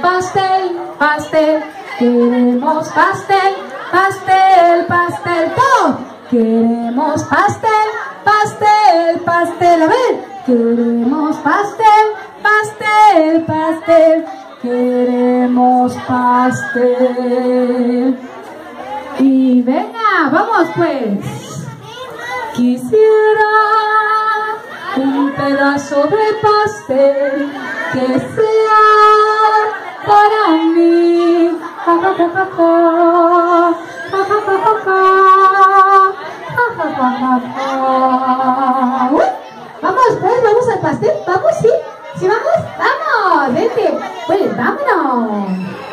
pastel, pastel, queremos pastel, pastel, pastel, todo. Queremos pastel, pastel, pastel, a ver, queremos pastel, pastel, pastel, queremos pastel. Y venga, vamos pues. Quisiera un pedazo de pastel que Vamos, pues, vamos al pastel, vamos, sí, sí, vamos, vamos, vente, pues, vámonos.